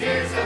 morning.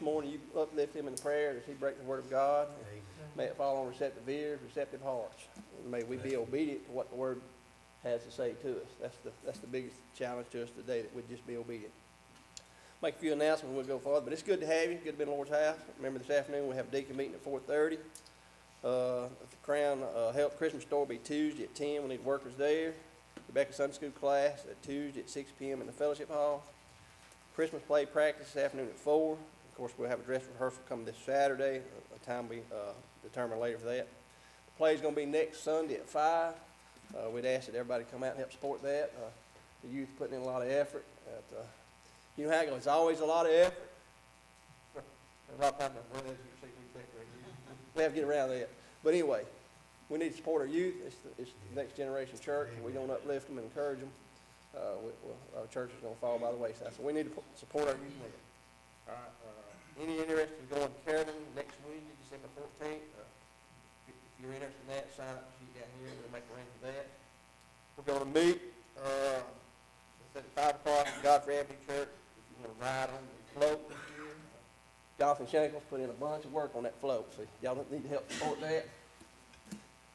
morning, you uplift him in prayer as he breaks the word of God. Amen. May it fall on receptive ears, receptive hearts. And may we be obedient to what the word has to say to us. That's the, that's the biggest challenge to us today, that we just be obedient. Make a few announcements, we'll go farther. But it's good to have you. Good to be in the Lord's house. Remember this afternoon we have a deacon meeting at 4.30. Uh, at the Crown uh, Help Christmas Store will be Tuesday at 10. We need workers there. Rebecca Sunday School class at Tuesday at 6 p.m. in the fellowship hall. Christmas play practice this afternoon at 4 course, we'll have a dress rehearsal coming this Saturday, a- time we, uh, determine later for that. The Play's gonna be next Sunday at five. Uh, we'd ask that everybody come out and help support that. Uh, the youth putting in a lot of effort. At, uh, you know how it goes, it's always a lot of effort. A lot of times, well, as you see, we we're- have to get around that. But anyway, we need to support our youth. It's, the- it's the next generation church. and We don't uplift them and encourage them. Uh, we, well, our church is gonna fall by the wayside. So we need to support our youth. All right, uh, any interest in going to Carolyn next Wednesday, December fourteenth? Uh, If if you're interested in that, sign up, sheet down here, we'll make arrangements for that. We're gonna meet, uh, it's at five o'clock at Godfrey Avenue Church, if you wanna ride on the float this. Jonathan Shankles put in a bunch of work on that float, so y'all don't need to help support that.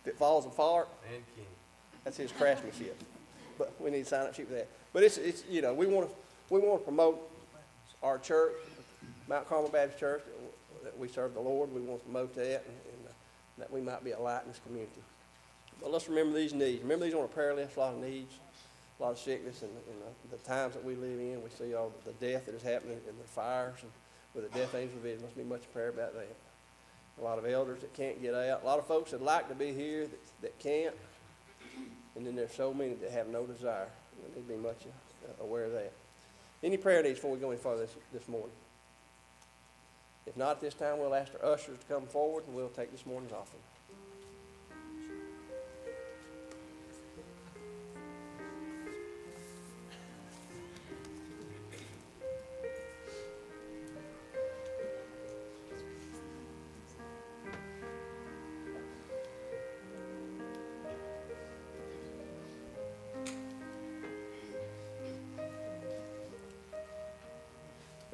If it falls apart, And Kenny. that's his craftsmanship. But we need to sign up sheet for that. But it's, it's, you know, we want to, we want to promote our church, Mount Carmel Baptist Church, that we serve the Lord. We want to promote that and, and uh, that we might be a light in this community. But let's remember these needs. Remember these on a prayer list, a lot of needs, a lot of sickness and, and the, the times that we live in. We see all the death that is happening and the fires and with the death angel vision. Must be much prayer about that. A lot of elders that can't get out. A lot of folks that like to be here that, that can't. And then there's so many that have no desire. We need to be much uh, aware of that. Any prayer needs before we go any further this, this morning? If not at this time, we'll ask our ushers to come forward and we'll take this morning's offering.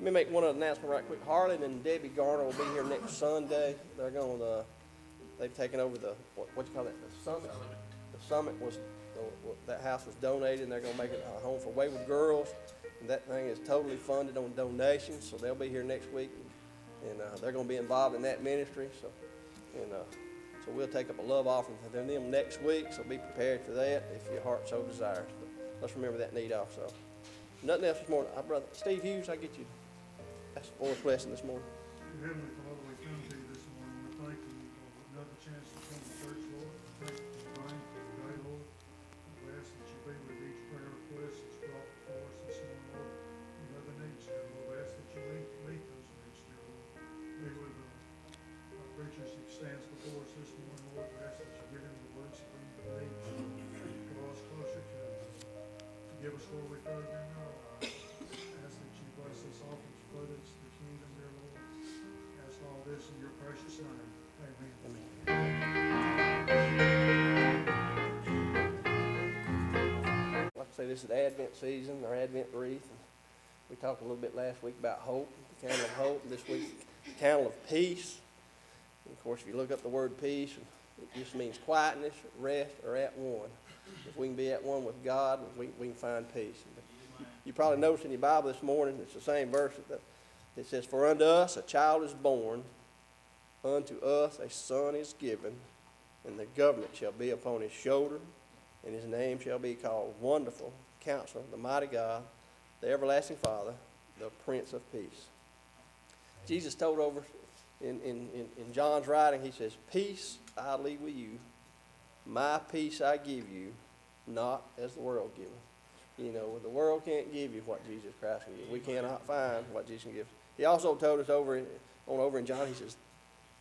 Let me make one announcement right quick. Harlan and Debbie Garner will be here next Sunday. They're going to, they've taken over the, what, what you call it, the summit? The summit was, that house was donated, and they're gonna make it a home for wayward girls. And that thing is totally funded on donations, so they'll be here next week. And, uh, they're gonna be involved in that ministry, so, and, uh, so we'll take up a love offering for them next week, so be prepared for that if your heart so desires. But let's remember that need also. Nothing else this morning. Our brother, Steve Hughes, I get you. That's all fourth blessing this morning. This is the Advent season, our Advent wreath. We talked a little bit last week about hope, the candle of hope, this week, the candle of peace. And of course, if you look up the word peace, it just means quietness, rest, or at one. If we can be at one with God, we, we can find peace. You probably noticed in your Bible this morning, it's the same verse that it says, For unto us a child is born, unto us a son is given, and the government shall be upon his shoulder, and his name shall be called Wonderful, Counselor, the Mighty God, the Everlasting Father, the Prince of Peace. Jesus told over in, in, in, John's writing, he says, Peace I leave with you, my peace I give you, not as the world giveth. You know, the world can't give you what Jesus Christ can give. We cannot find what Jesus can give. He also told us over in, on over in John, he says,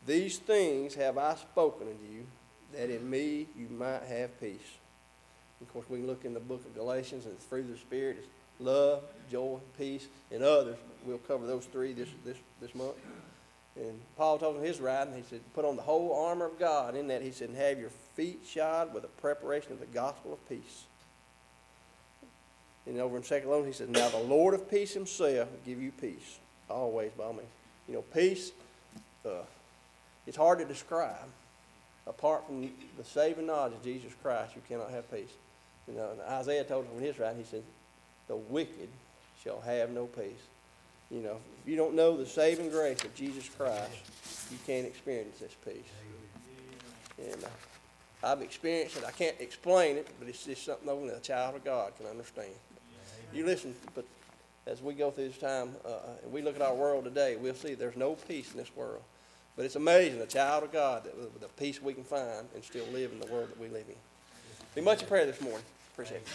These things have I spoken unto you, that in me you might have peace. Of course, we can look in the book of Galatians, and fruit of the Spirit is love, joy, peace, and others. We'll cover those three this, this, this month. And Paul told in his writing, he said, put on the whole armor of God. In that, he said, and have your feet shod with the preparation of the gospel of peace. And over in Second Thessalonians, he said, now the Lord of peace himself give you peace, always by me. You know, peace, uh, it's hard to describe. Apart from the saving knowledge of Jesus Christ, you cannot have peace. You know, and Isaiah told us in his writing, he said, the wicked shall have no peace. You know, if you don't know the saving grace of Jesus Christ, you can't experience this peace. And uh, I've experienced it. I can't explain it, but it's just something only a child of God can understand. You listen, but as we go through this time, uh, and we look at our world today, we'll see there's no peace in this world. But it's amazing, a child of God, that the peace we can find and still live in the world that we live in. Be much in prayer this morning. Appreciate it.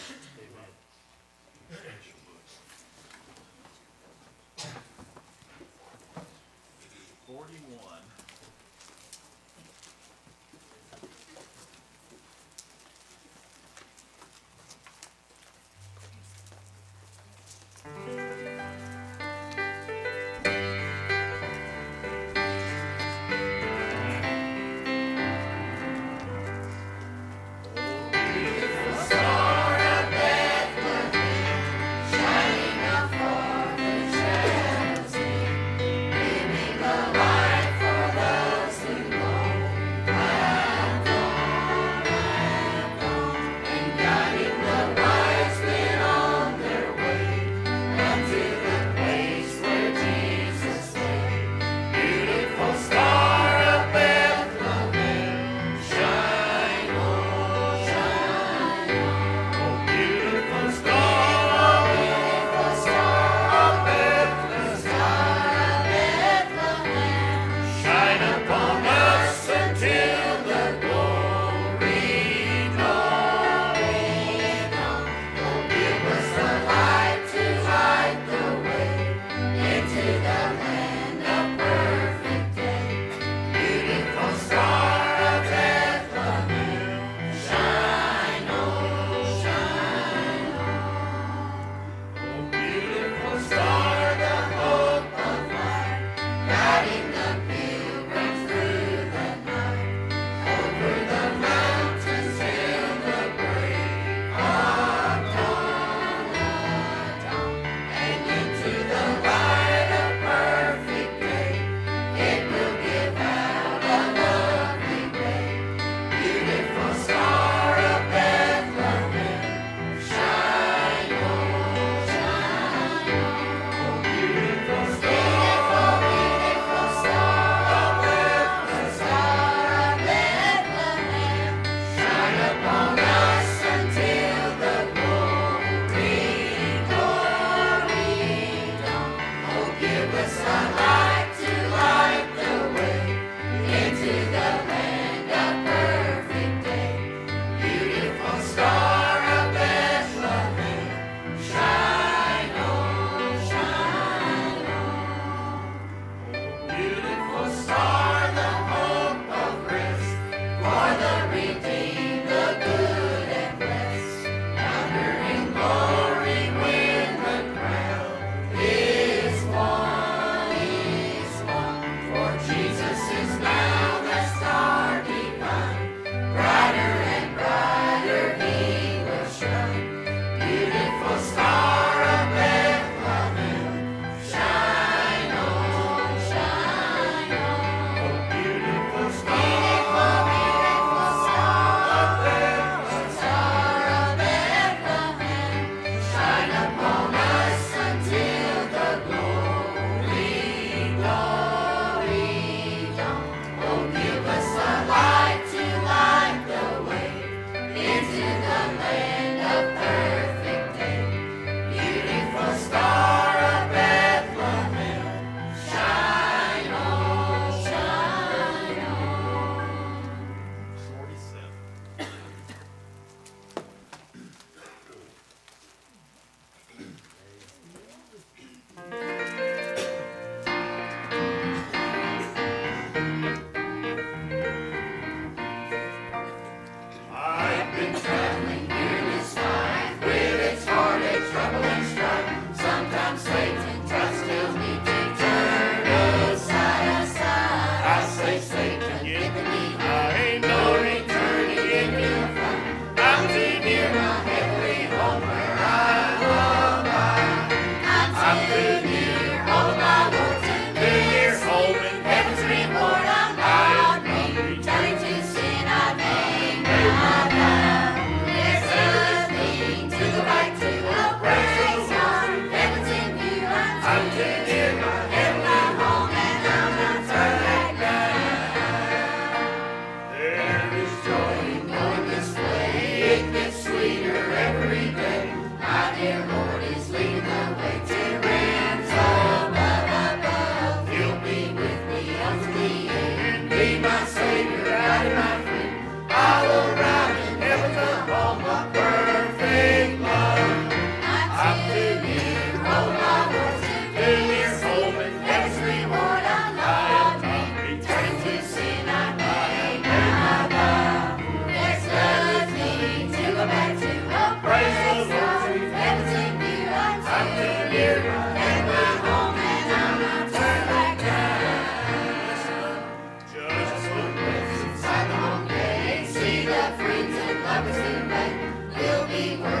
We. birthday.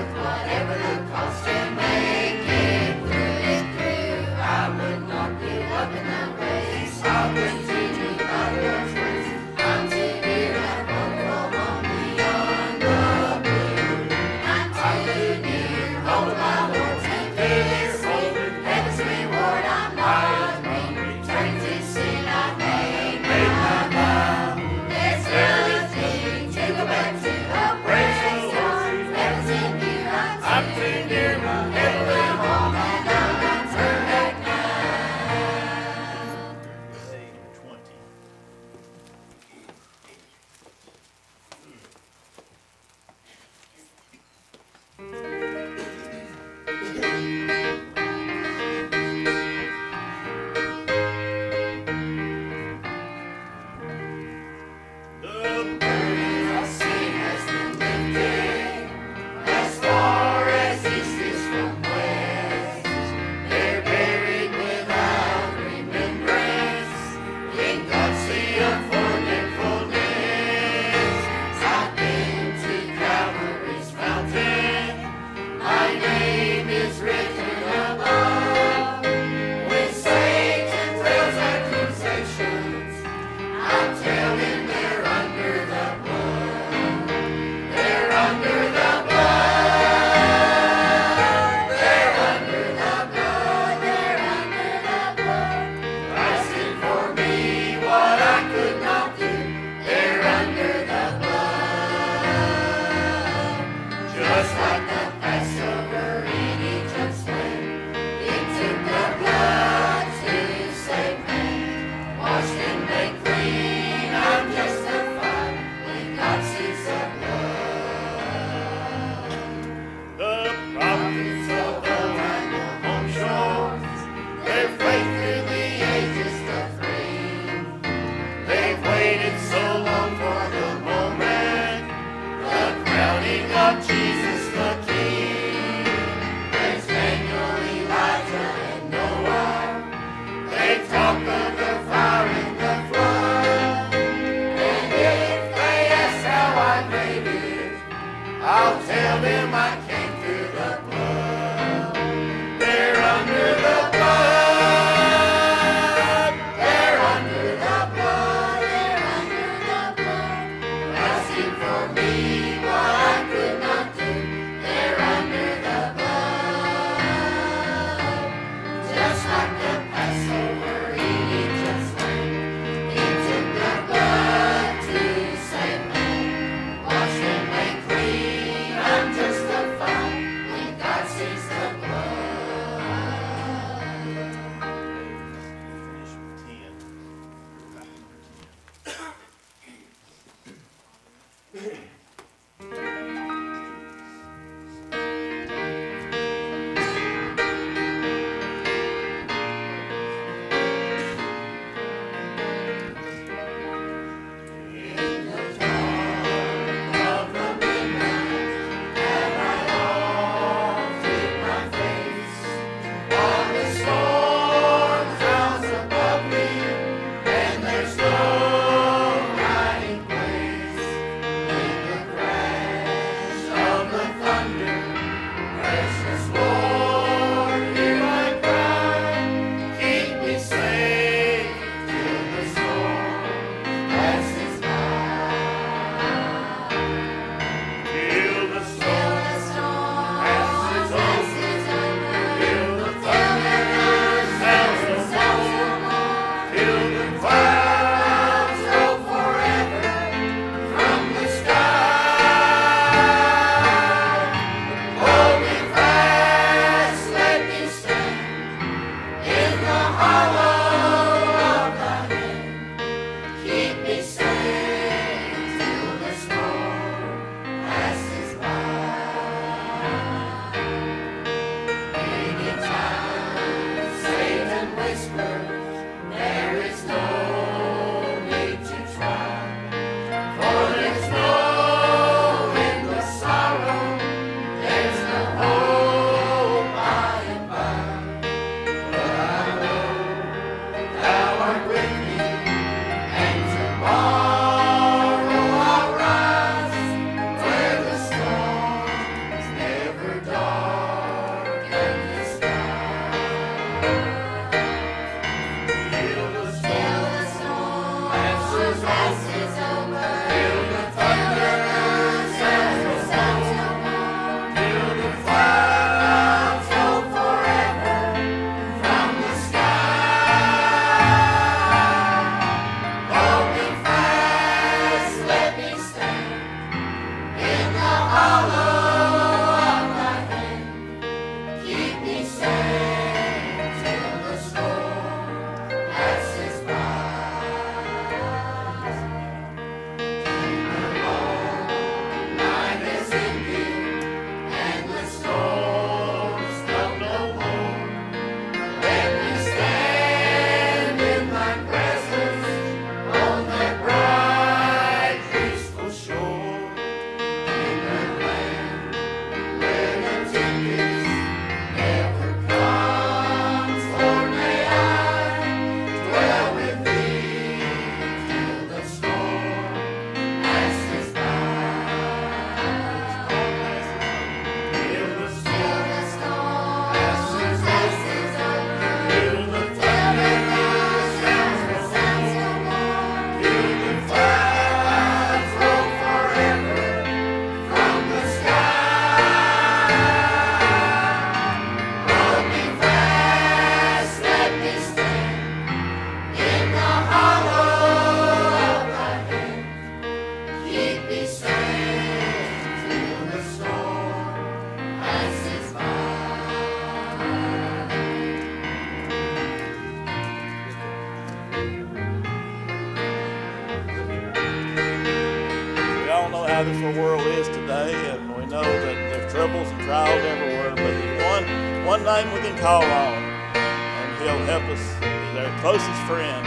All know how this world is today, and we know that there's troubles and trials everywhere. But there's one one name we can call on, and He'll help us. He's our closest friend,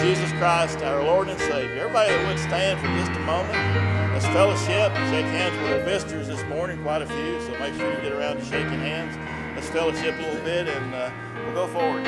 Jesus Christ, our Lord and Savior. Everybody that would stand for just a moment. Let's fellowship, shake hands with our visitors this morning, quite a few. So make sure you get around to shaking hands. Let's fellowship a little bit, and uh, we'll go forward.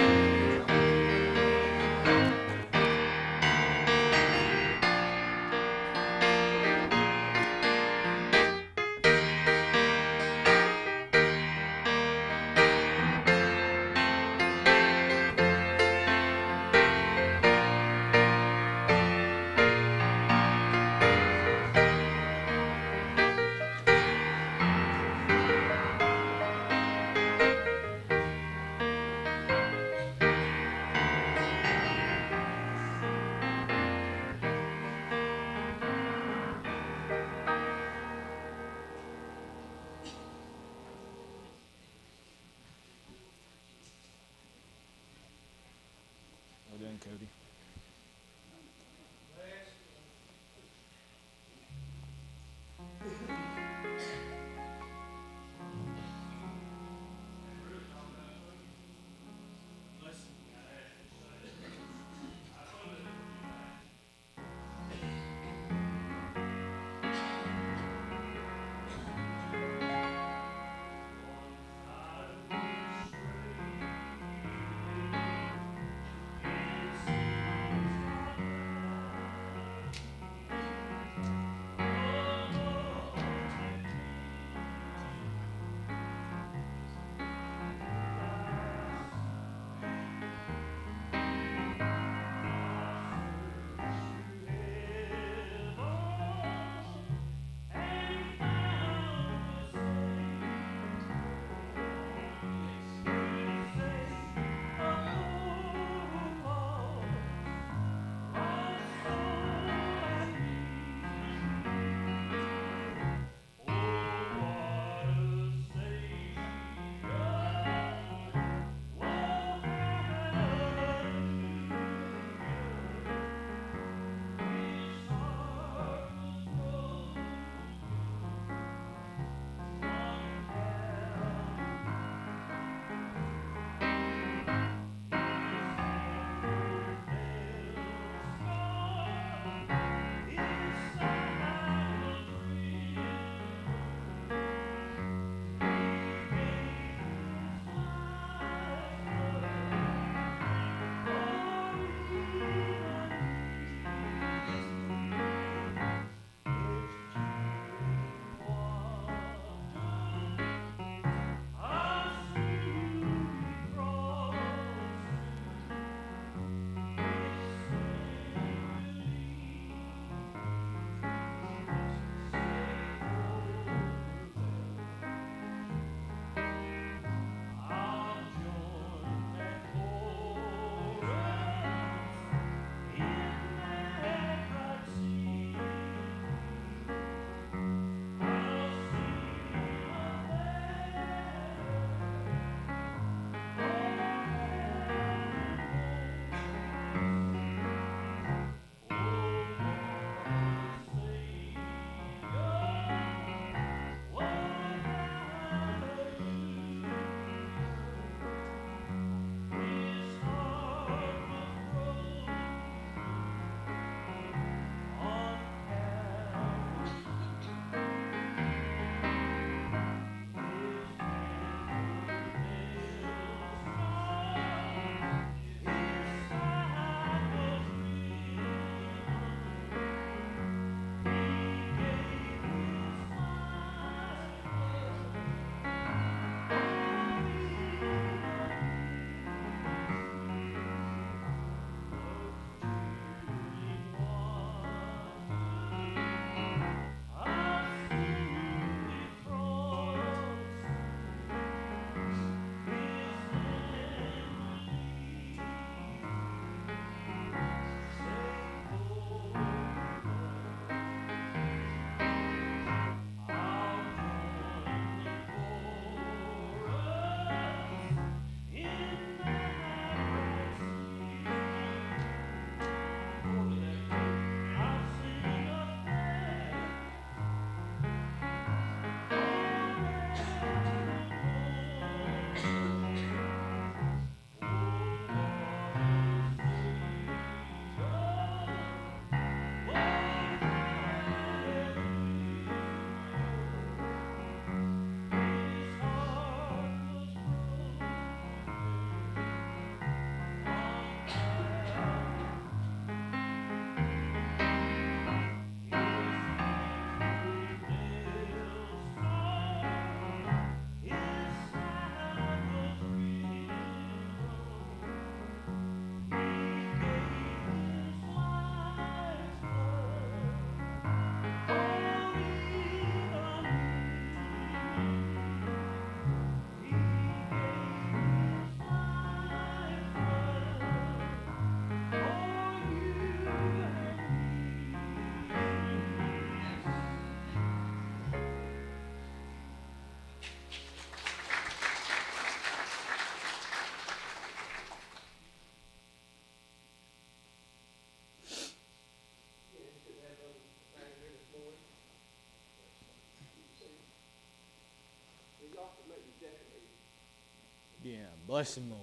Yeah, bless him, Lord.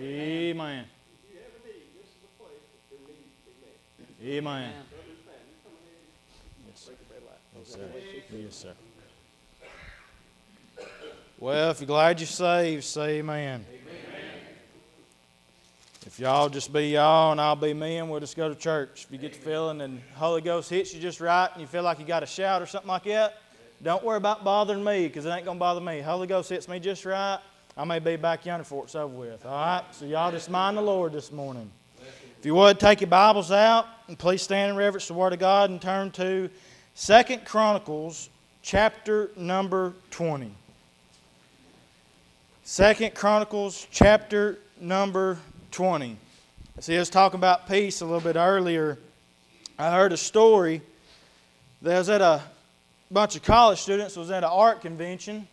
Amen. Amen. Yes, sir. Yes, sir. Yes, sir. Well, if you're glad you're saved, say amen. If y'all just be y'all and I'll be me and we'll just go to church. If you get the feeling and Holy Ghost hits you just right and you feel like you got to shout or something like that, don't worry about bothering me because it ain't going to bother me. Holy Ghost hits me just right. I may be back yonder before it's over with. All right? So y'all just mind the Lord this morning. If you would, take your Bibles out and please stand in reverence to the Word of God and turn to Second Chronicles chapter number 20. Second Chronicles chapter number 20. See, I was talking about peace a little bit earlier. I heard a story. There was at a bunch of college students was at an art convention,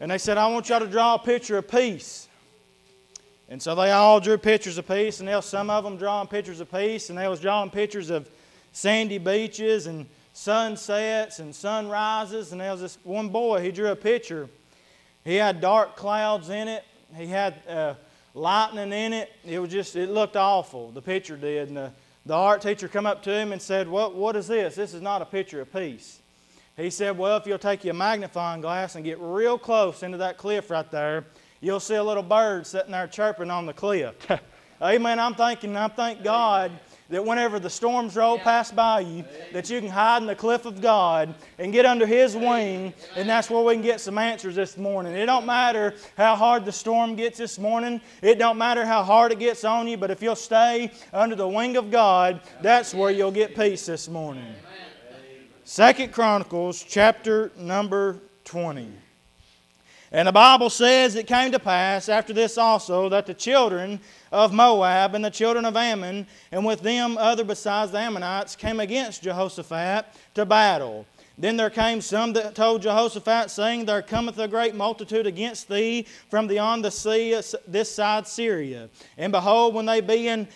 and they said, "I want y'all to draw a picture of peace." And so they all drew pictures of peace, and there was some of them drawing pictures of peace, and they was drawing pictures of sandy beaches and sunsets and sunrises, and there was this one boy. He drew a picture. He had dark clouds in it. He had uh, lightning in it. It was just, it looked awful, the picture did. And the, the art teacher come up to him and said, what, what is this? This is not a picture of peace. He said, well, if you'll take your magnifying glass and get real close into that cliff right there, you'll see a little bird sitting there chirping on the cliff. Amen. I'm thinking, I thank God that whenever the storms roll past by you, that you can hide in the cliff of God and get under His wing, and that's where we can get some answers this morning. It don't matter how hard the storm gets this morning. It don't matter how hard it gets on you, but if you'll stay under the wing of God, that's where you'll get peace this morning. Second Chronicles chapter number 20. And the Bible says it came to pass after this also that the children of Moab and the children of Ammon, and with them other besides the Ammonites, came against Jehoshaphat to battle. Then there came some that told Jehoshaphat, saying, There cometh a great multitude against thee from beyond the sea, this side Syria. And behold, when they be in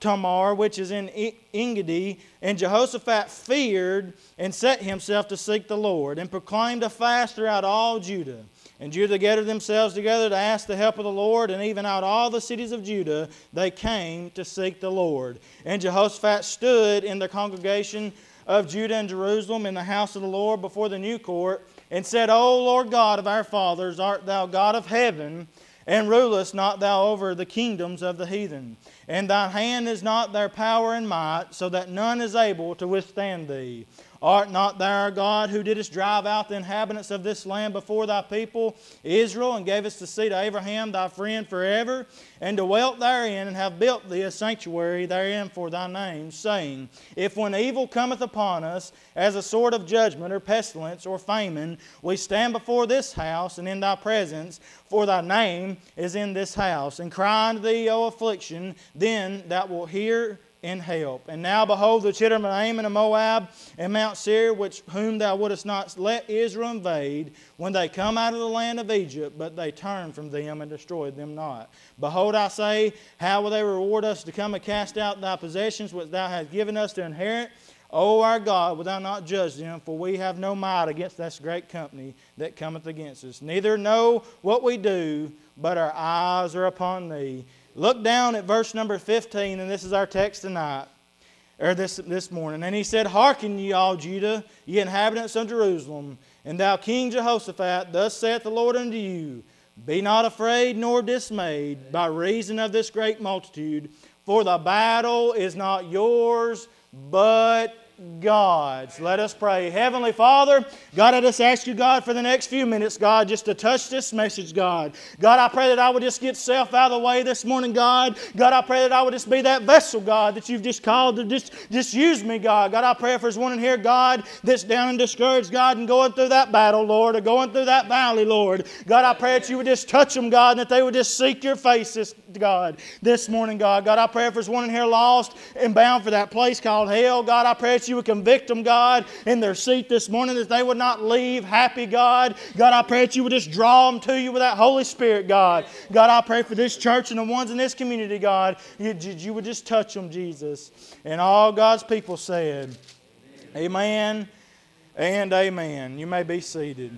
Hazazontamar, which is in Engedi, and Jehoshaphat feared and set himself to seek the Lord, and proclaimed a fast throughout all Judah. And Judah gathered themselves together to ask the help of the Lord, and even out all the cities of Judah they came to seek the Lord. And Jehoshaphat stood in the congregation of Judah and Jerusalem in the house of the Lord before the new court, and said, O Lord God of our fathers, art thou God of heaven, and rulest not thou over the kingdoms of the heathen? And thine hand is not their power and might, so that none is able to withstand thee. Art not thou our God who didst drive out the inhabitants of this land before thy people Israel, and gavest the seed of Abraham thy friend forever, and dwelt therein, and have built thee a sanctuary therein for thy name, saying, If when evil cometh upon us, as a sword of judgment, or pestilence, or famine, we stand before this house and in thy presence, for thy name is in this house, and cry unto thee, O affliction, then thou wilt hear and help. And now behold, the children of Ammon and Moab and Mount Seir, which whom thou wouldest not let Israel invade, when they come out of the land of Egypt, but they turned from them and destroyed them not. Behold, I say, how will they reward us to come and cast out thy possessions which thou hast given us to inherit? O our God, wilt thou not judge them? For we have no might against this great company that cometh against us. Neither know what we do, but our eyes are upon thee. Look down at verse number 15, and this is our text tonight, or this, this morning. And he said, Hearken ye all Judah, ye inhabitants of Jerusalem, and thou King Jehoshaphat, thus saith the Lord unto you, Be not afraid nor dismayed by reason of this great multitude, for the battle is not yours, but God's. Let us pray. Heavenly Father, God, I just ask you, God, for the next few minutes, God, just to touch this message, God. God, I pray that I would just get self out of the way this morning, God. God, I pray that I would just be that vessel, God, that you've just called to just, just use me, God. God, I pray if there's one in here, God, that's down and discouraged, God, and going through that battle, Lord, or going through that valley, Lord. God, I pray that you would just touch them, God, and that they would just seek your face, this, God, this morning, God. God, I pray if there's one in here lost and bound for that place called hell, God, I pray that you would convict them, God, in their seat this morning, that they would not leave happy, God. God, I pray that you would just draw them to you with that Holy Spirit, God. God, I pray for this church and the ones in this community, God, you, you would just touch them, Jesus. And all God's people said, Amen and amen. You may be seated.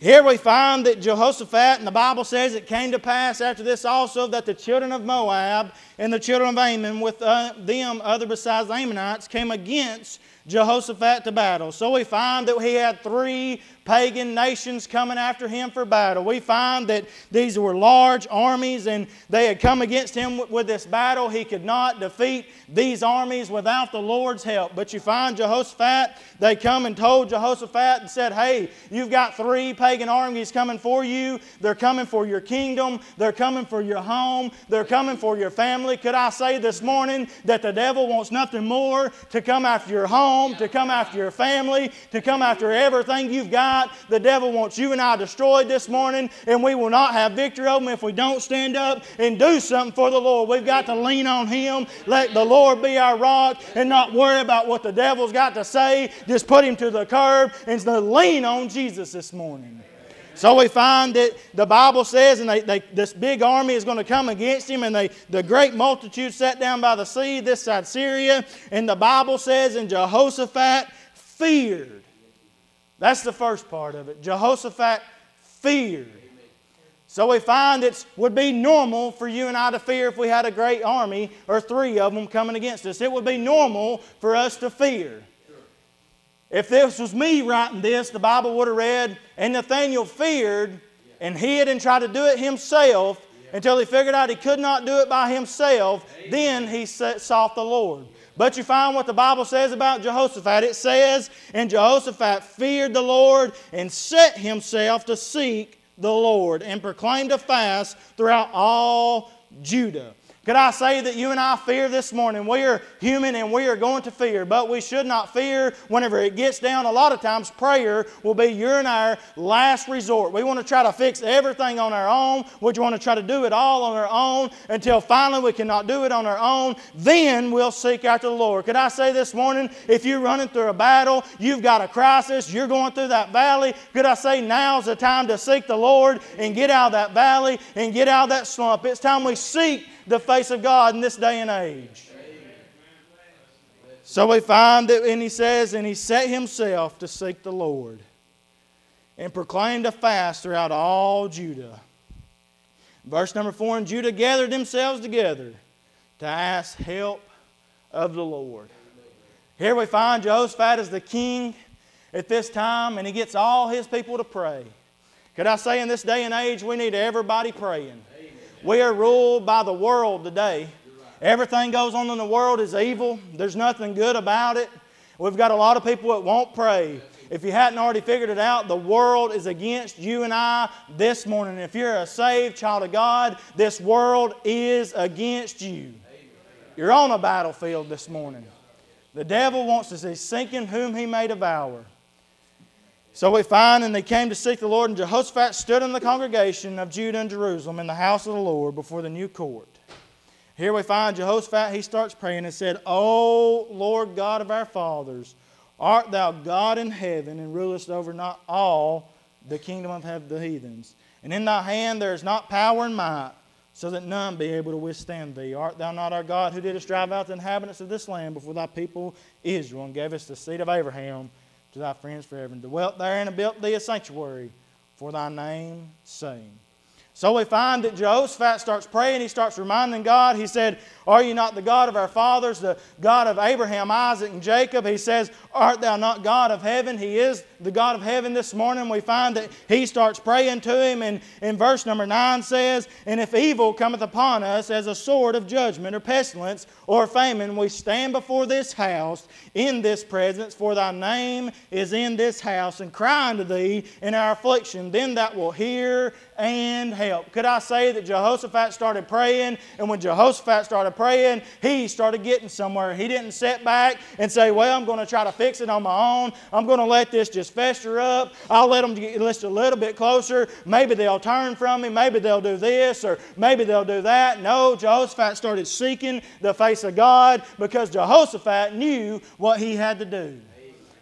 Here we find that Jehoshaphat, and the Bible says it came to pass after this also that the children of Moab and the children of Ammon, with uh, them other besides the Ammonites, came against Jehoshaphat to battle. So we find that he had three pagan nations coming after him for battle. We find that these were large armies and they had come against him with this battle. He could not defeat these armies without the Lord's help. But you find Jehoshaphat, they come and told Jehoshaphat and said, Hey, you've got three pagan armies coming for you. They're coming for your kingdom. They're coming for your home. They're coming for your family. Could I say this morning that the devil wants nothing more to come after your home, to come after your family, to come after everything you've got? The devil wants you and I destroyed this morning, and we will not have victory over him if we don't stand up and do something for the Lord. We've got to lean on him, let the Lord be our rock, and not worry about what the devil's got to say. Just put him to the curb and lean on Jesus this morning. So we find that the Bible says, and they, they, this big army is going to come against him, and they, the great multitude sat down by the sea, this side Syria, and the Bible says, and Jehoshaphat feared that's the first part of it. Jehoshaphat feared. So we find it would be normal for you and I to fear if we had a great army or three of them coming against us. It would be normal for us to fear. If this was me writing this, the Bible would have read, and Nathaniel feared and hid and tried to do it himself until he figured out he could not do it by himself. Then he sought the Lord. But you find what the Bible says about Jehoshaphat. It says, And Jehoshaphat feared the Lord and set himself to seek the Lord and proclaimed a fast throughout all Judah. Could I say that you and I fear this morning? We are human and we are going to fear, but we should not fear whenever it gets down. A lot of times, prayer will be your and our last resort. We want to try to fix everything on our own. We want to try to do it all on our own until finally we cannot do it on our own. Then we'll seek after the Lord. Could I say this morning, if you're running through a battle, you've got a crisis, you're going through that valley, could I say now's the time to seek the Lord and get out of that valley and get out of that slump? It's time we seek the face of God in this day and age. So we find that, and he says, and he set himself to seek the Lord and proclaimed a fast throughout all Judah. Verse number four, and Judah gathered themselves together to ask help of the Lord. Here we find Jehoshaphat as the king at this time, and he gets all his people to pray. Could I say in this day and age, we need everybody praying. We are ruled by the world today. Everything goes on in the world is evil. There's nothing good about it. We've got a lot of people that won't pray. If you hadn't already figured it out, the world is against you and I this morning. If you're a saved child of God, this world is against you. You're on a battlefield this morning. The devil wants to see sinking whom he may devour. So we find, and they came to seek the Lord, and Jehoshaphat stood in the congregation of Judah and Jerusalem in the house of the Lord before the new court. Here we find Jehoshaphat, he starts praying and said, O Lord God of our fathers, art thou God in heaven and rulest over not all the kingdom of the heathens. And in thy hand there is not power and might, so that none be able to withstand thee. Art thou not our God who didst drive out the inhabitants of this land before thy people Israel and gave us the seed of Abraham? To thy friends forever, and dwelt there and built thee a sanctuary for thy name's sake. So we find that Jehoshaphat starts praying. He starts reminding God. He said, Are you not the God of our fathers, the God of Abraham, Isaac, and Jacob? He says, Art thou not God of heaven? He is the God of heaven this morning. We find that he starts praying to him. And in verse number 9 says, And if evil cometh upon us as a sword of judgment or pestilence or famine, we stand before this house in this presence, for thy name is in this house, and cry unto thee in our affliction. Then that will hear and help. Could I say that Jehoshaphat started praying, and when Jehoshaphat started praying, he started getting somewhere. He didn't sit back and say, Well, I'm going to try to fix it on my own. I'm going to let this just fester up. I'll let them get just a little bit closer. Maybe they'll turn from me. Maybe they'll do this, or maybe they'll do that. No, Jehoshaphat started seeking the face of God because Jehoshaphat knew what he had to do.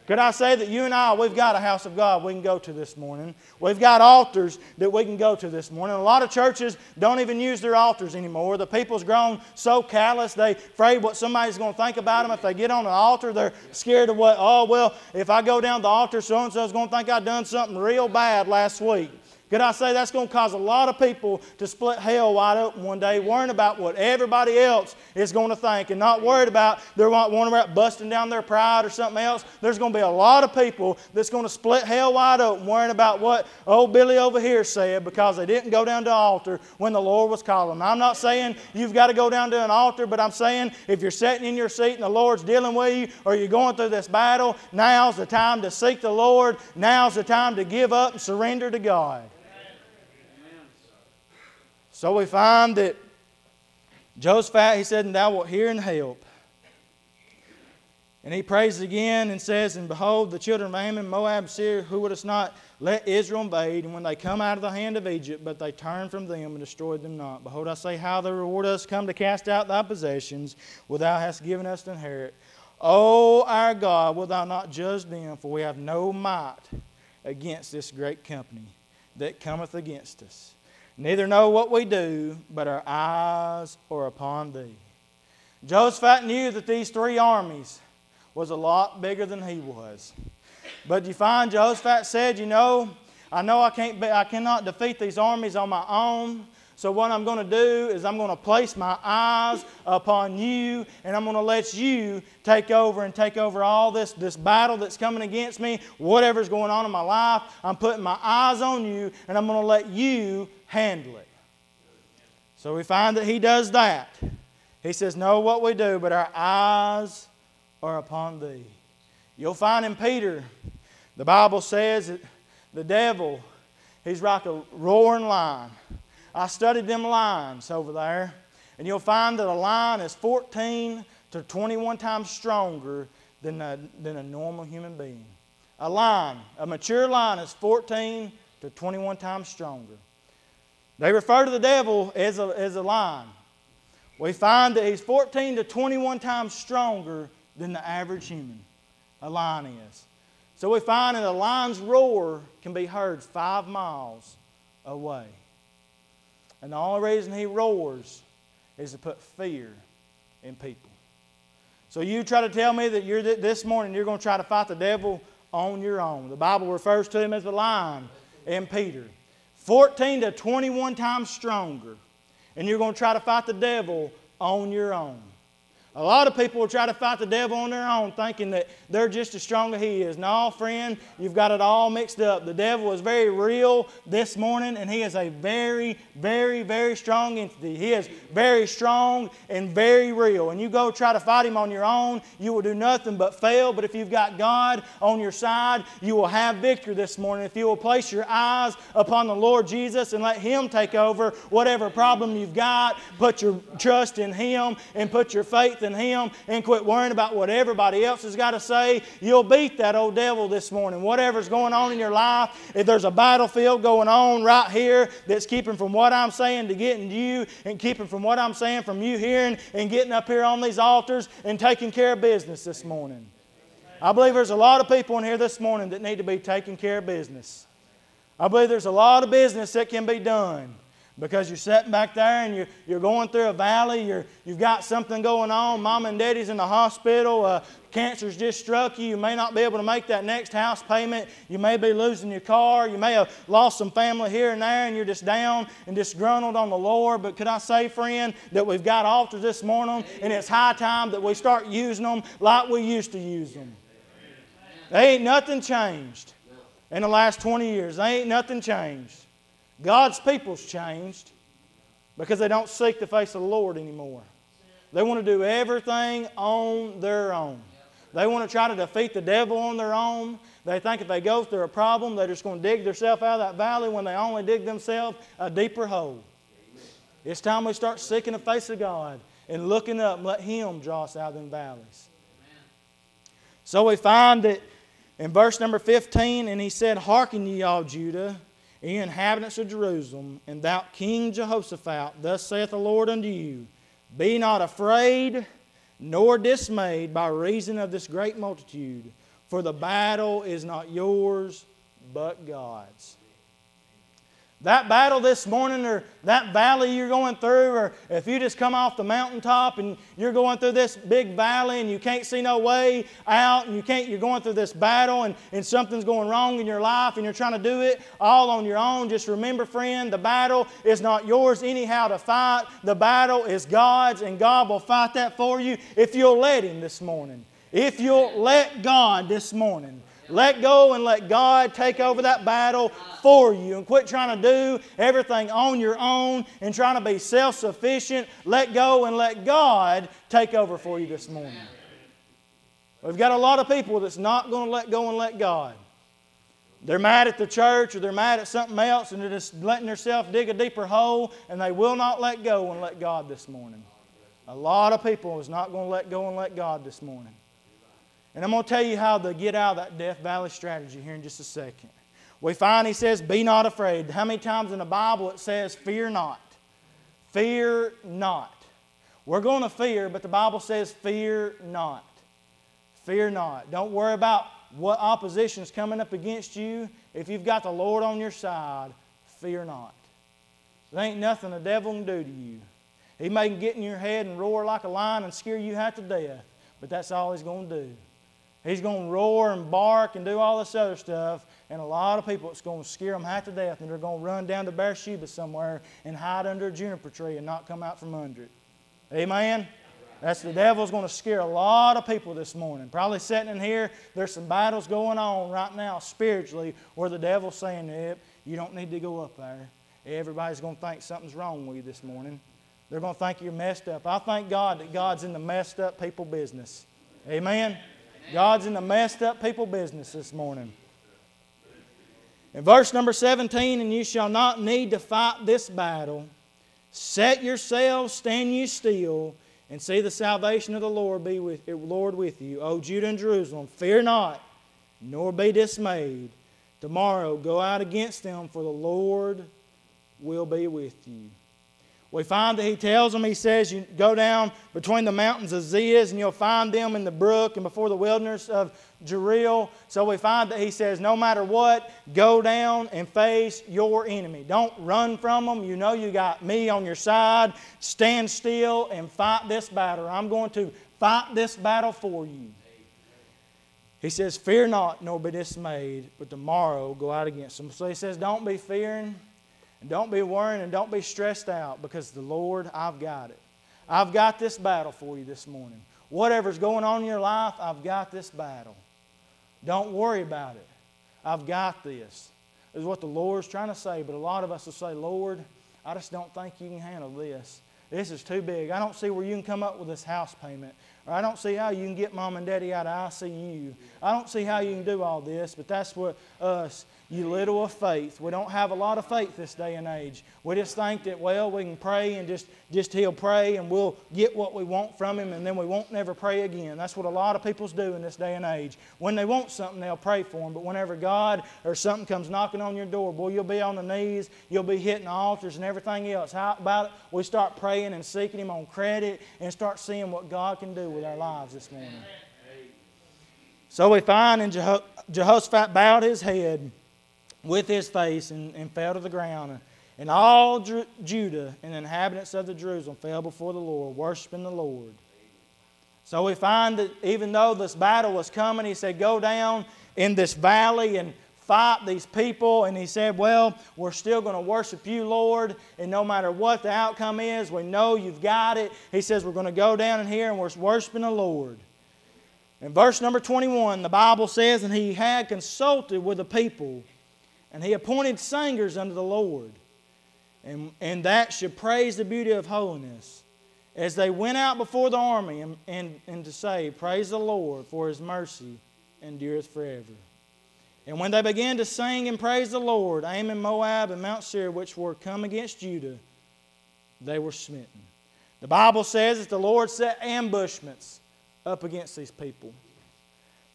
Could I say that you and I, we've got a house of God we can go to this morning? We've got altars that we can go to this morning. A lot of churches don't even use their altars anymore. The people's grown so callous, they afraid what somebody's going to think about them. If they get on an altar, they're scared of what, oh, well, if I go down the altar, so and so's going to think I've done something real bad last week. Could I say that's going to cause a lot of people to split hell wide open one day, worrying about what everybody else is going to think and not worried about they're not worrying about busting down their pride or something else. There's going to be a lot of people that's going to split hell wide open, worrying about what old Billy over here said because they didn't go down to altar when the Lord was calling. Now, I'm not saying you've got to go down to an altar, but I'm saying if you're sitting in your seat and the Lord's dealing with you or you're going through this battle, now's the time to seek the Lord. Now's the time to give up and surrender to God. So we find that Josephat, he said, And thou wilt hear and help. And he prays again and says, And behold, the children of Ammon, Moab, Seir, who would us not let Israel invade, and when they come out of the hand of Egypt, but they turned from them and destroyed them not. Behold, I say, How the reward us come to cast out thy possessions, which thou hast given us to inherit. O our God, wilt thou not judge them? For we have no might against this great company that cometh against us neither know what we do, but our eyes are upon thee. Josephat knew that these three armies was a lot bigger than he was. But you find Josephat said, you know, I know I can't be, I cannot defeat these armies on my own. So what I'm going to do is I'm going to place my eyes upon you and I'm going to let you take over and take over all this, this battle that's coming against me, whatever's going on in my life. I'm putting my eyes on you and I'm going to let you handle it. So we find that he does that. He says, Know what we do, but our eyes are upon thee. You'll find in Peter, the Bible says that the devil, he's like a roaring lion. I studied them lions over there, and you'll find that a lion is 14 to 21 times stronger than a, than a normal human being. A lion, a mature lion, is 14 to 21 times stronger. They refer to the devil as a, as a lion. We find that he's 14 to 21 times stronger than the average human. A lion is. So we find that a lion's roar can be heard five miles away. And the only reason he roars is to put fear in people. So you try to tell me that you're this morning you're going to try to fight the devil on your own. The Bible refers to him as the lion in Peter. 14 to 21 times stronger. And you're going to try to fight the devil on your own. A lot of people will try to fight the devil on their own, thinking that they're just as strong as he is. No, friend, you've got it all mixed up. The devil is very real this morning, and he is a very, very, very strong entity. He is very strong and very real. And you go try to fight him on your own, you will do nothing but fail. But if you've got God on your side, you will have victory this morning. If you will place your eyes upon the Lord Jesus and let him take over whatever problem you've got, put your trust in him and put your faith in in Him and quit worrying about what everybody else has got to say, you'll beat that old devil this morning. Whatever's going on in your life, if there's a battlefield going on right here that's keeping from what I'm saying to getting to you and keeping from what I'm saying from you hearing and getting up here on these altars and taking care of business this morning. I believe there's a lot of people in here this morning that need to be taking care of business. I believe there's a lot of business that can be done because you're sitting back there and you're, you're going through a valley, you're, you've got something going on, mom and daddy's in the hospital, uh, cancer's just struck you, you may not be able to make that next house payment, you may be losing your car, you may have lost some family here and there, and you're just down and disgruntled on the Lord. But could I say, friend, that we've got altars this morning, and it's high time that we start using them like we used to use them. There ain't nothing changed in the last 20 years. There ain't nothing changed. God's people's changed because they don't seek the face of the Lord anymore. They want to do everything on their own. They want to try to defeat the devil on their own. They think if they go through a problem, they're just going to dig themselves out of that valley when they only dig themselves a deeper hole. It's time we start seeking the face of God and looking up and let Him draw us out of them valleys. So we find that in verse number 15, and he said, Hearken ye all Judah, ye inhabitants of Jerusalem, and thou King Jehoshaphat, thus saith the Lord unto you Be not afraid nor dismayed by reason of this great multitude, For the battle is not yours, but God's. That battle this morning, or that valley you're going through, or if you just come off the mountaintop and you're going through this big valley and you can't see no way out, and you can't, you're going through this battle and, and something's going wrong in your life and you're trying to do it all on your own, just remember, friend, the battle is not yours anyhow to fight. The battle is God's, and God will fight that for you if you'll let Him this morning. If you'll let God this morning. Let go and let God take over that battle for you and quit trying to do everything on your own and trying to be self sufficient. Let go and let God take over for you this morning. We've got a lot of people that's not going to let go and let God. They're mad at the church or they're mad at something else and they're just letting themselves dig a deeper hole and they will not let go and let God this morning. A lot of people is not going to let go and let God this morning. And I'm going to tell you how to get out of that Death Valley strategy here in just a second. We find he says, Be not afraid. How many times in the Bible it says, Fear not? Fear not. We're going to fear, but the Bible says, Fear not. Fear not. Don't worry about what opposition is coming up against you. If you've got the Lord on your side, fear not. There ain't nothing the devil can do to you. He may get in your head and roar like a lion and scare you half to death, but that's all he's going to do. He's going to roar and bark and do all this other stuff. And a lot of people, it's going to scare them half to death. And they're going to run down to Beersheba somewhere and hide under a juniper tree and not come out from under it. Amen? That's the devil's going to scare a lot of people this morning. Probably sitting in here, there's some battles going on right now spiritually where the devil's saying, yep, you don't need to go up there. Everybody's going to think something's wrong with you this morning. They're going to think you're messed up. I thank God that God's in the messed up people business. Amen? God's in the messed up people business this morning. In verse number 17, and you shall not need to fight this battle. Set yourselves, stand you still, and see the salvation of the Lord be with Lord with you. O Judah and Jerusalem, fear not, nor be dismayed. Tomorrow go out against them, for the Lord will be with you. We find that he tells them, he says, You go down between the mountains of Ziz, and you'll find them in the brook and before the wilderness of Jeruel. So we find that he says, No matter what, go down and face your enemy. Don't run from them. You know you got me on your side. Stand still and fight this battle. I'm going to fight this battle for you. He says, Fear not, nor be dismayed, but tomorrow go out against them. So he says, Don't be fearing. And don't be worrying and don't be stressed out because the Lord, I've got it. I've got this battle for you this morning. Whatever's going on in your life, I've got this battle. Don't worry about it. I've got this. Is what the Lord's trying to say, but a lot of us will say, Lord, I just don't think you can handle this. This is too big. I don't see where you can come up with this house payment. Or I don't see how you can get mom and daddy out of ICU. I don't see how you can do all this, but that's what us you little of faith. We don't have a lot of faith this day and age. We just think that, well, we can pray and just, just he'll pray and we'll get what we want from him and then we won't never pray again. That's what a lot of people's do in this day and age. When they want something, they'll pray for him. But whenever God or something comes knocking on your door, boy, you'll be on the knees, you'll be hitting the altars and everything else. How about it? We start praying and seeking him on credit and start seeing what God can do with our lives this morning. So we find in Jehoshaphat bowed his head with his face and, and fell to the ground. And all Judah and the inhabitants of the Jerusalem fell before the Lord, worshiping the Lord. So we find that even though this battle was coming, he said, Go down in this valley and fight these people. And he said, Well, we're still going to worship you, Lord. And no matter what the outcome is, we know you've got it. He says, We're going to go down in here and we're worshiping the Lord. In verse number 21, the Bible says, And he had consulted with the people and he appointed singers unto the Lord, and, and that should praise the beauty of holiness. As they went out before the army and, and, and to say, Praise the Lord, for his mercy endureth forever. And when they began to sing and praise the Lord, Ammon, Moab, and Mount Seir, which were come against Judah, they were smitten. The Bible says that the Lord set ambushments up against these people.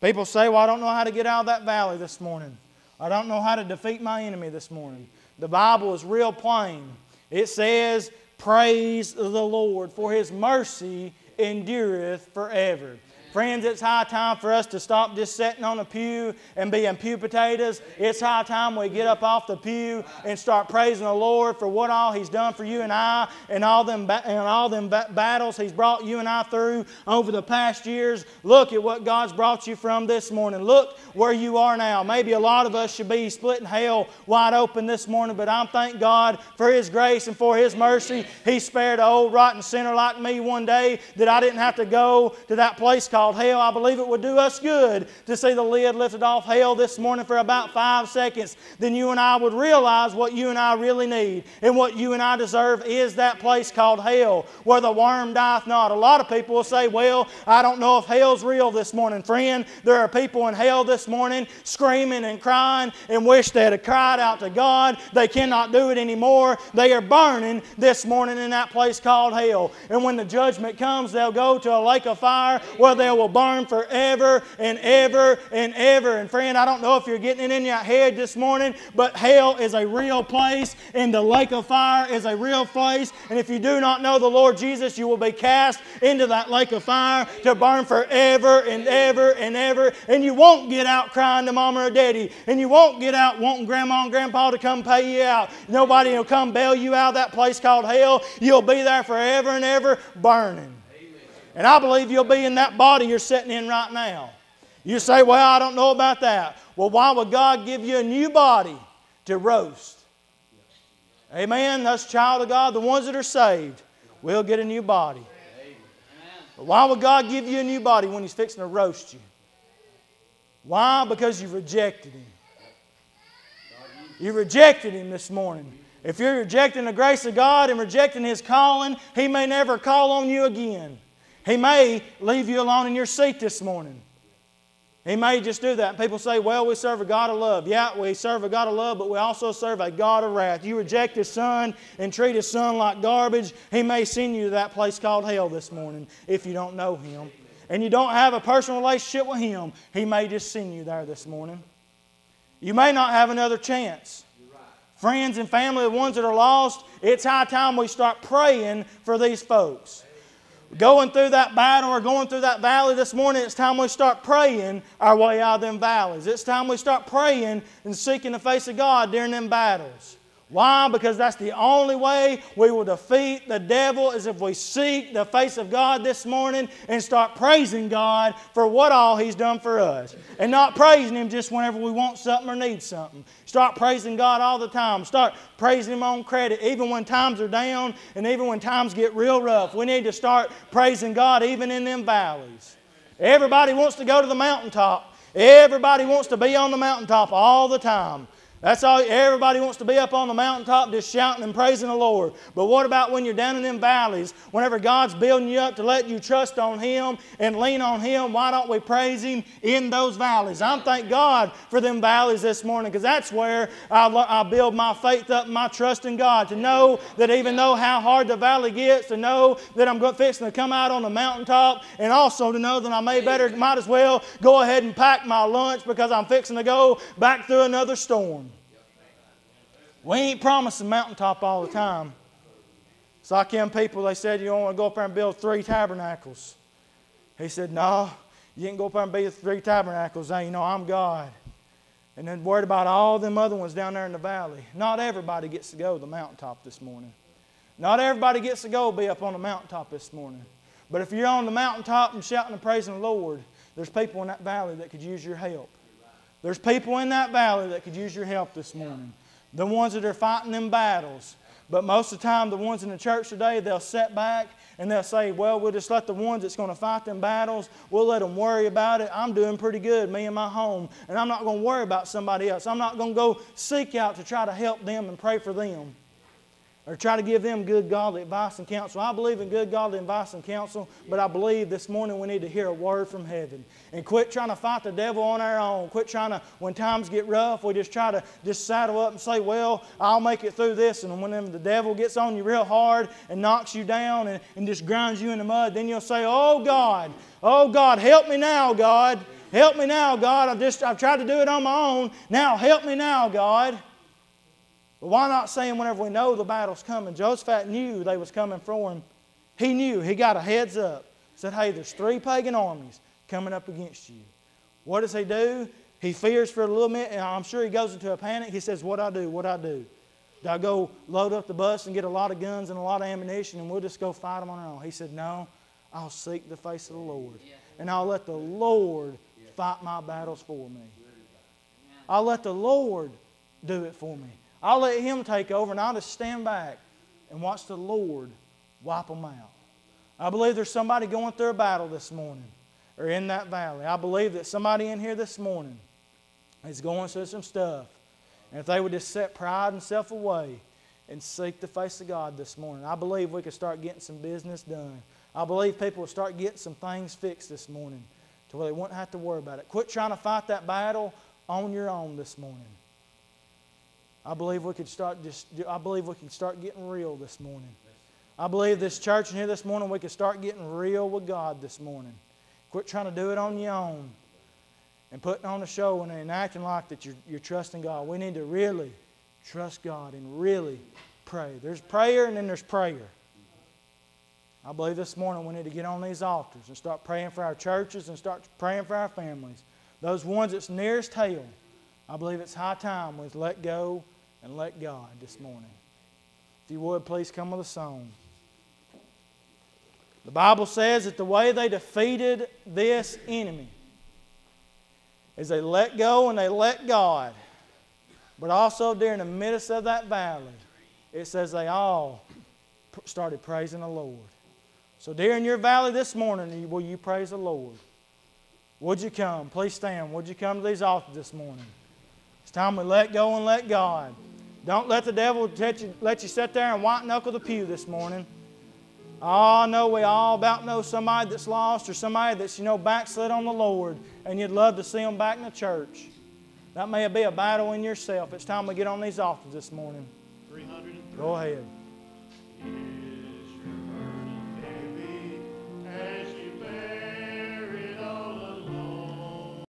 People say, Well, I don't know how to get out of that valley this morning. I don't know how to defeat my enemy this morning. The Bible is real plain. It says, Praise the Lord, for his mercy endureth forever. Friends, it's high time for us to stop just sitting on a pew and being pew potatoes. It's high time we get up off the pew and start praising the Lord for what all He's done for you and I and all them, ba- and all them ba- battles He's brought you and I through over the past years. Look at what God's brought you from this morning. Look where you are now. Maybe a lot of us should be splitting hell wide open this morning, but I'm thank God for His grace and for His mercy. He spared an old rotten sinner like me one day that I didn't have to go to that place called hell. I believe it would do us good to see the lid lifted off hell this morning for about five seconds. Then you and I would realize what you and I really need and what you and I deserve is that place called hell where the worm dieth not. A lot of people will say, Well, I don't know if hell's real this morning. Friend, there are people in hell this morning screaming and crying and wish they had cried out to God. They cannot do it anymore. They are burning this morning in that place called hell. And when the judgment comes, they'll go to a lake of fire where will burn forever and ever and ever. And friend, I don't know if you're getting it in your head this morning, but hell is a real place and the lake of fire is a real place. And if you do not know the Lord Jesus, you will be cast into that lake of fire to burn forever and ever and ever. And you won't get out crying to mama or daddy. And you won't get out wanting grandma and grandpa to come pay you out. Nobody will come bail you out of that place called hell. You'll be there forever and ever burning. And I believe you'll be in that body you're sitting in right now. You say, Well, I don't know about that. Well, why would God give you a new body to roast? Amen. That's child of God. The ones that are saved will get a new body. But why would God give you a new body when He's fixing to roast you? Why? Because you rejected Him. You rejected Him this morning. If you're rejecting the grace of God and rejecting His calling, He may never call on you again. He may leave you alone in your seat this morning. He may just do that. People say, well, we serve a God of love. Yeah, we serve a God of love, but we also serve a God of wrath. You reject His Son and treat His Son like garbage, He may send you to that place called hell this morning if you don't know Him. And you don't have a personal relationship with Him, He may just send you there this morning. You may not have another chance. Friends and family, the ones that are lost, it's high time we start praying for these folks going through that battle or going through that valley this morning, it's time we start praying our way out of them valleys. It's time we start praying and seeking the face of God during them battles. Why? Because that's the only way we will defeat the devil is if we seek the face of God this morning and start praising God for what all He's done for us. And not praising Him just whenever we want something or need something. Start praising God all the time. Start praising Him on credit, even when times are down and even when times get real rough. We need to start praising God even in them valleys. Everybody wants to go to the mountaintop. Everybody wants to be on the mountaintop all the time. That's all. Everybody wants to be up on the mountaintop just shouting and praising the Lord. But what about when you're down in them valleys? Whenever God's building you up to let you trust on Him and lean on Him, why don't we praise Him in those valleys? I'm thank God for them valleys this morning because that's where I, I build my faith up my trust in God. To know that even though how hard the valley gets, to know that I'm fixing to come out on the mountaintop, and also to know that I may better, might as well go ahead and pack my lunch because I'm fixing to go back through another storm. We ain't promised promising mountaintop all the time. It's people, they said, you don't want to go up there and build three tabernacles. He said, no, you ain't go up there and build three tabernacles. Now, you know, I'm God. And then worried about all them other ones down there in the valley. Not everybody gets to go to the mountaintop this morning. Not everybody gets to go be up on the mountaintop this morning. But if you're on the mountaintop and shouting and praising the Lord, there's people in that valley that could use your help. There's people in that valley that could use your help this morning. The ones that are fighting them battles. But most of the time, the ones in the church today, they'll sit back and they'll say, Well, we'll just let the ones that's going to fight them battles, we'll let them worry about it. I'm doing pretty good, me and my home, and I'm not going to worry about somebody else. I'm not going to go seek out to try to help them and pray for them or try to give them good godly advice and counsel. I believe in good godly advice and counsel, but I believe this morning we need to hear a word from heaven. And quit trying to fight the devil on our own. Quit trying to, when times get rough, we just try to just saddle up and say, well, I'll make it through this. And whenever the devil gets on you real hard and knocks you down and, and just grinds you in the mud, then you'll say, oh God, oh God, help me now, God. Help me now, God. I've just I've tried to do it on my own. Now help me now, God. But why not say him whenever we know the battle's coming? Josephat knew they was coming for him. He knew. He got a heads up. Said, hey, there's three pagan armies coming up against you. What does he do? He fears for a little minute, and I'm sure he goes into a panic. He says, What I do? What I do? Do I go load up the bus and get a lot of guns and a lot of ammunition and we'll just go fight them on our own? He said, No, I'll seek the face of the Lord. And I'll let the Lord fight my battles for me. I'll let the Lord do it for me. I'll let Him take over and I'll just stand back and watch the Lord wipe them out. I believe there's somebody going through a battle this morning or in that valley. I believe that somebody in here this morning is going through some stuff. And if they would just set pride and self away and seek the face of God this morning, I believe we could start getting some business done. I believe people will start getting some things fixed this morning to where they won't have to worry about it. Quit trying to fight that battle on your own this morning. I believe we could start just I believe we can start getting real this morning. I believe this church in here this morning we can start getting real with God this morning. Quit trying to do it on your own and putting on a show and, and acting like that you're, you're trusting God. We need to really trust God and really pray. There's prayer and then there's prayer. I believe this morning we need to get on these altars and start praying for our churches and start praying for our families. Those ones that's nearest hell, I believe it's high time we let go and let God this morning. If you would, please come with a song. The Bible says that the way they defeated this enemy is they let go and they let God. But also during the midst of that valley, it says they all started praising the Lord. So during your valley this morning, will you praise the Lord? Would you come? Please stand. Would you come to these altars this morning? It's time we let go and let God. Don't let the devil let you, let you sit there and white knuckle the pew this morning. Oh, I know we all about know somebody that's lost or somebody that's, you know, backslid on the Lord and you'd love to see them back in the church. That may be a battle in yourself. It's time we get on these altars this morning. Go ahead.